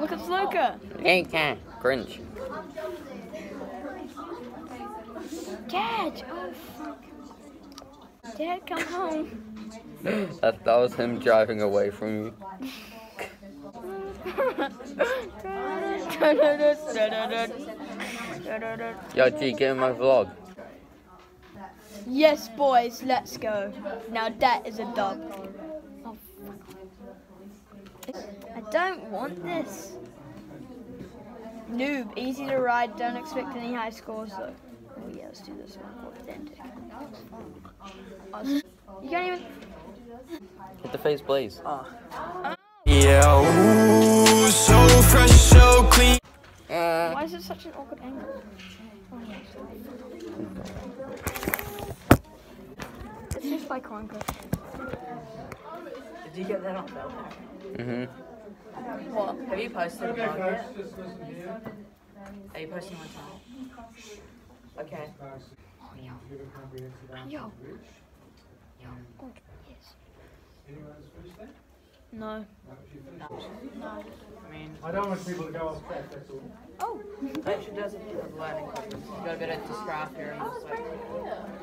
Look at Sloka. Hey, cat. Cringe. Dad. Oh fuck. Dad, come home. That, that was him driving away from you. Yo, G, get in my vlog. yes, boys, let's go. Now that is a dub. Oh, fuck. I don't want this. Noob, easy to ride, don't expect any high scores though. Oh yeah, let's do this one. Authentic. Oh, you can't even. Hit the face blaze. Yeah, ooh, so fresh, so clean. Uh, Why is it such an awkward angle? Oh, It's just by Conquer. Did you get that on film? mm-hmm. What? Have you posted it on yet? Are you posting one time? Okay. Yo. Yo. Oh, yes. No. I mean, I don't want people to go off track, that's all. Oh. Rachel does a bit of learning. He's got a bit of dysgraphia and just like.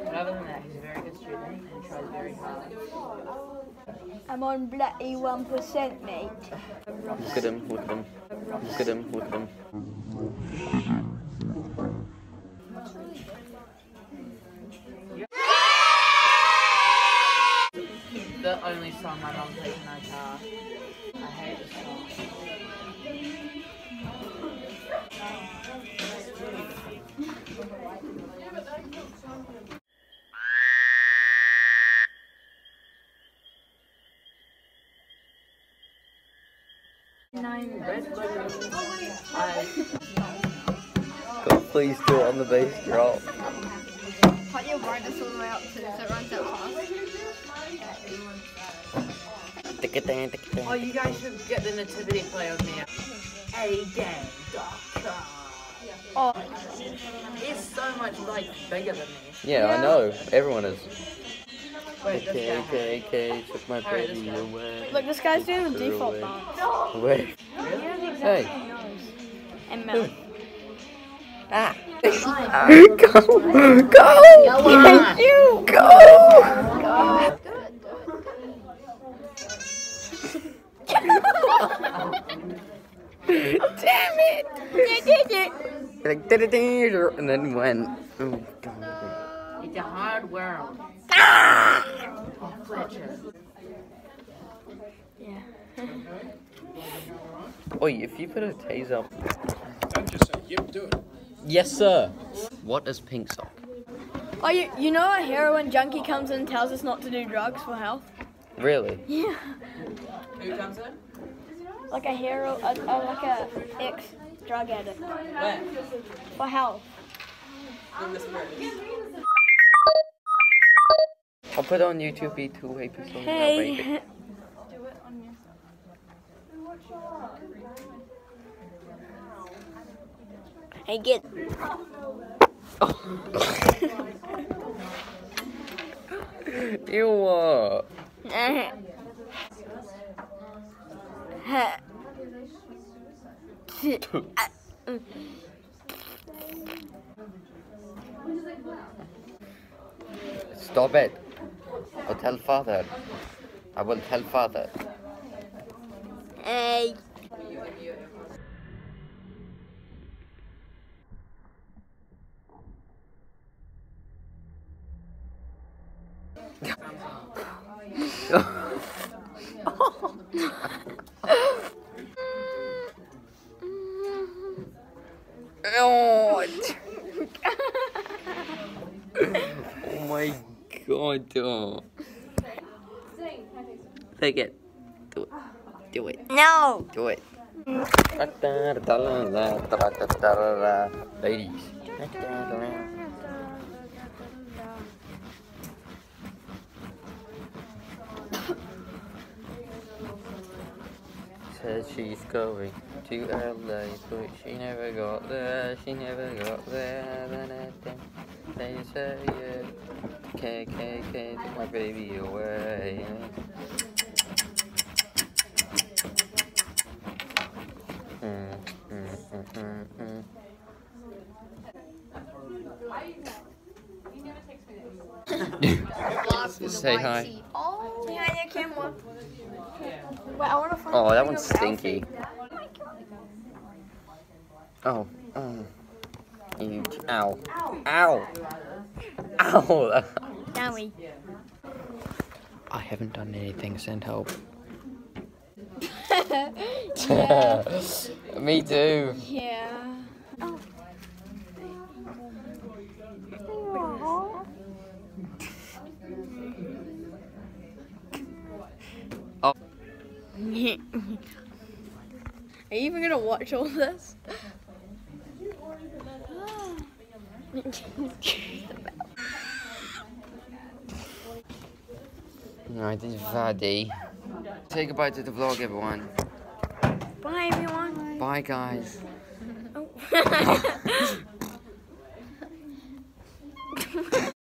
But other than that, he's a very good student and tries very hard. I'm on bloody 1%, mate. Look at him, look at him. Look at him, look at him. The only song my mum plays in my car. I hate this song. Nine. I, God, please do it on the bass drop. Put your brightness all the way up too, so it runs out fast. oh, you guys should get the nativity play with me. A game. Oh, It's so much like bigger than me. Yeah, I know. Everyone is. Wait, Okay, okay, okay. Took my Alright, baby this away. look, this guy's doing the default away. dance. Wait. Hey. And Mel. Ah. go! Go! on. You go! Damn it! Like, "Da-da-da," and then went. Oh, God. It's a hard world. Fletcher. Yeah. Oi, if you put a taser. Don't just say, yep, do it. Yes, sir. What is pink sock? Oh, you, you know a heroin junkie comes in and tells us not to do drugs for health? Really? Yeah. Who comes in? Like a hero, a, a, like a ex drug addict Where? for health. In the spirit. I'll put it on YouTube. Be two episodes. now, baby. Hey. Hey, get. You what? Stop it. I'll tell father. I will tell father. Hey. oh my god. Oh. Take it. Do it. Do it. No. Do it. Ladies. said she's going to LA, but she never got there, she never got there. Then I think they say, yeah, KKK, took my baby away. Say hi. Oh, behind your camera. Wait, I want to find Oh, that photo one's of stinky. Alfie. Oh, um, oh. You, ow. Ow. Ow. Now we. I haven't done anything, send help. yeah. Me too. yeah. Oh. Wait. Are you even gonna watch all this? Alright, this is Vadi. Say goodbye to the vlog, everyone. Bye, everyone. Bye, guys. Oh.